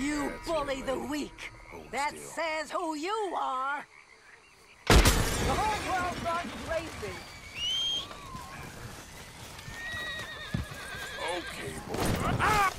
You That's bully it, the weak. Hold that still. says who you are. The whole world runs racing. Okay, boy. Ah!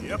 Yep.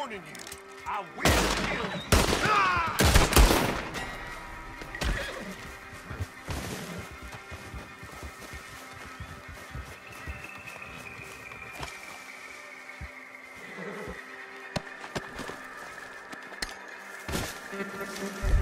warning you. I will kill you. Ah! Yep.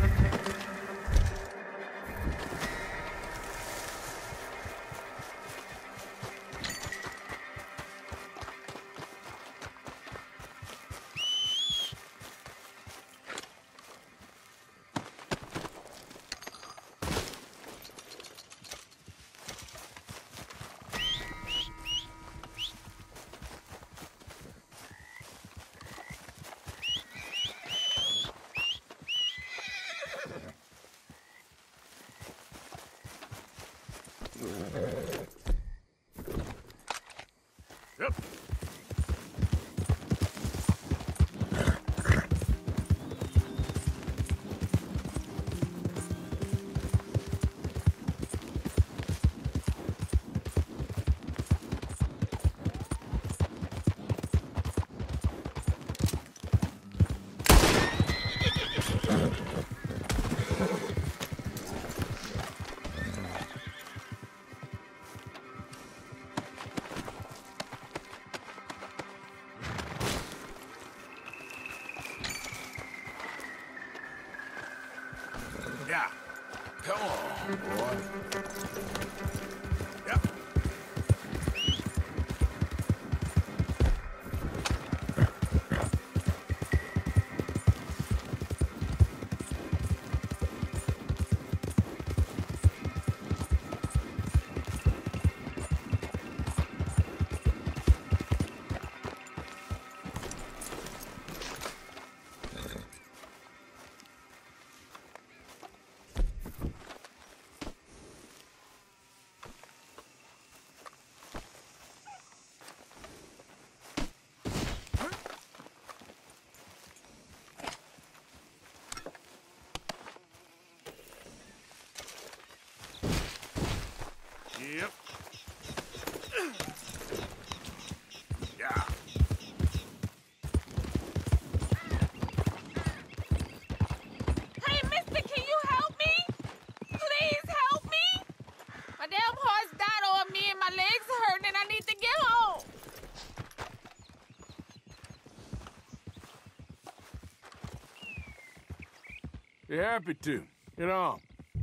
happy to. Get on.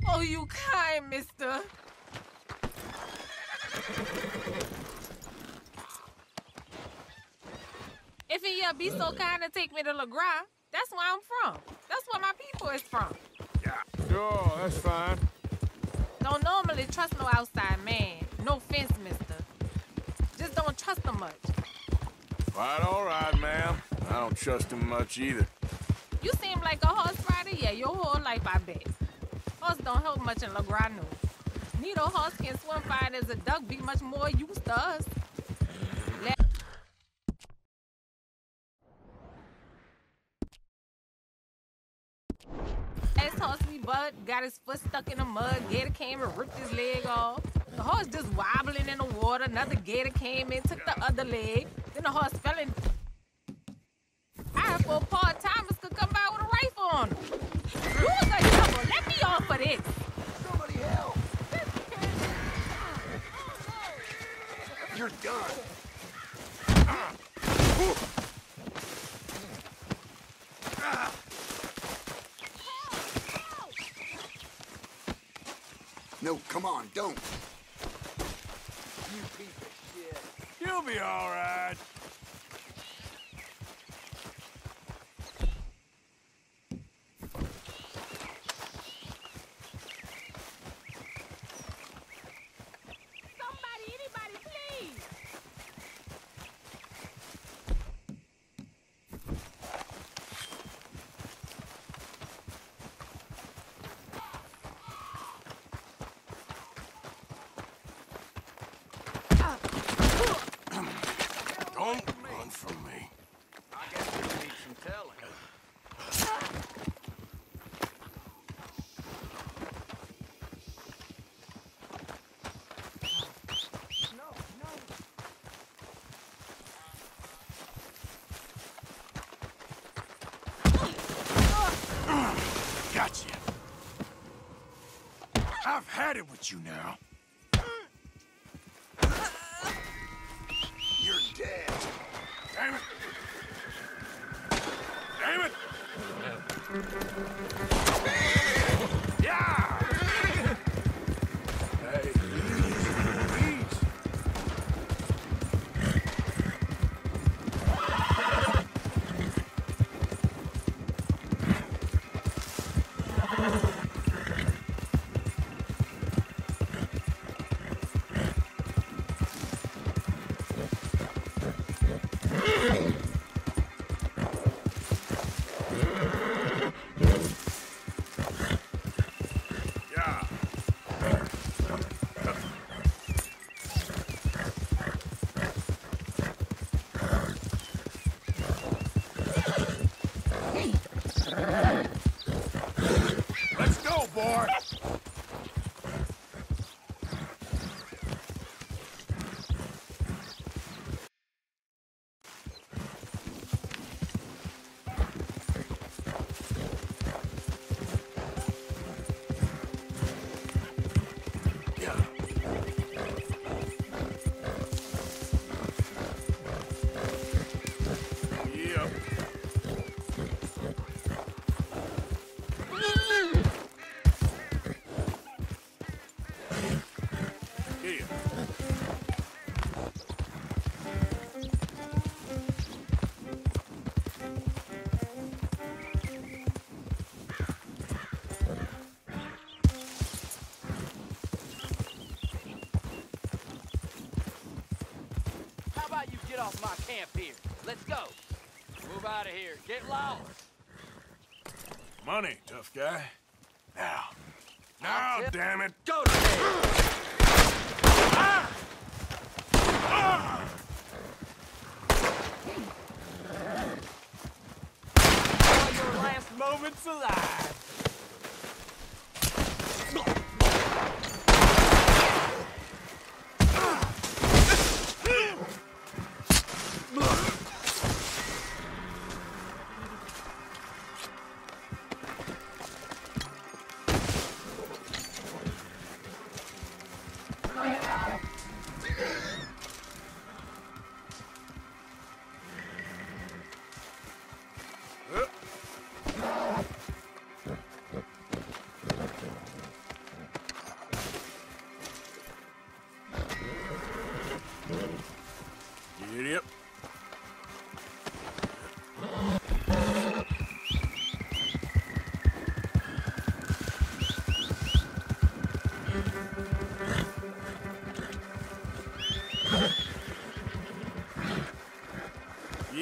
Oh, you kind, mister. If you uh, be so kind to take me to Lagras, that's where I'm from. That's where my people is from. Yeah. Sure, that's fine. Don't normally trust no outside man. No offense, mister. Just don't trust him much. Quite all right, ma'am. I don't trust him much either. You seem like a horse rider, yeah, your whole life, I bet. Horse don't help much in Lagras, no. Neither horse can swim fine as a duck, be much more used to us. Last horse bud got his foot stuck in the mud. Gator came and ripped his leg off. The horse just wobbling in the water. Another gator came in, took the other leg. Then the horse fell in. I for part could come by with a rifle on him. You was a devil. Let me off of this. Somebody help! You're done. No, come on, don't. You piece of shit. You'll be all right. Don't from me. I guess you need some telling. Yeah. Camp here. Let's go. Move out of here. Get lost. Money, tough guy. Now. Now, damn it. Go to hell. Ah! Ah! All your last moments alive.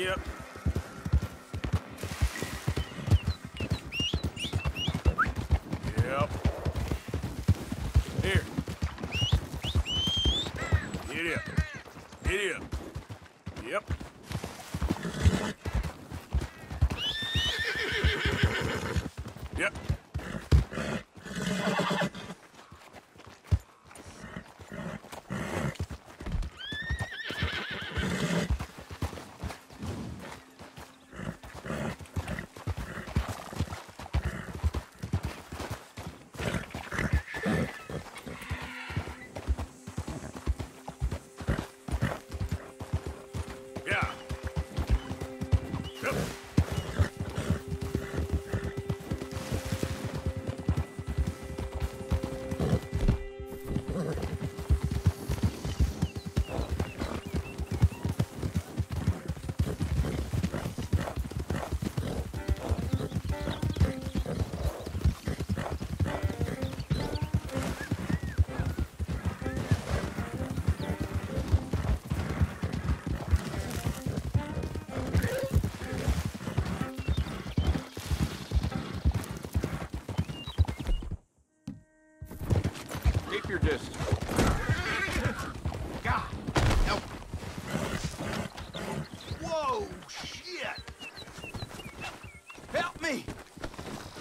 Yep.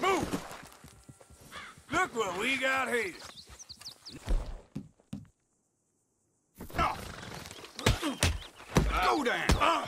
Move. Look what we got here. Go down. Go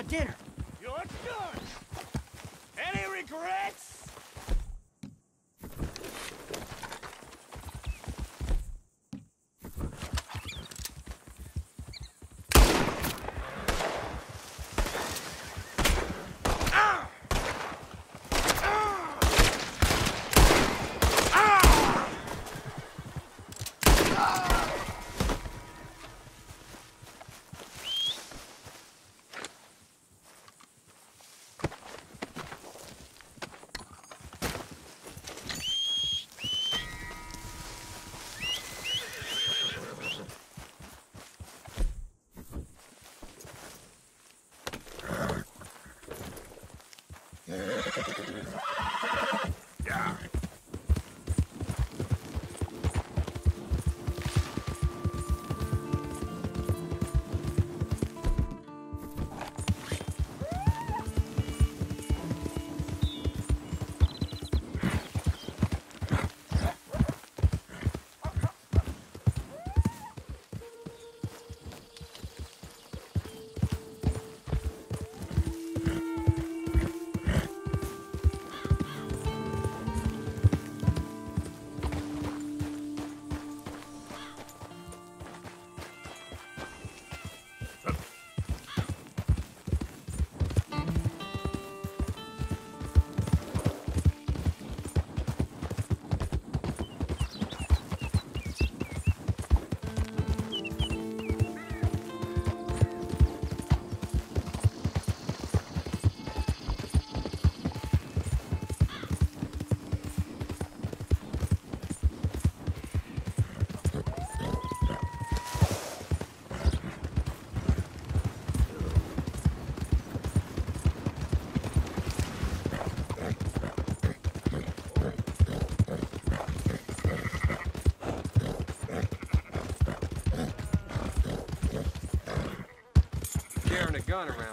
my dinner. Gun around.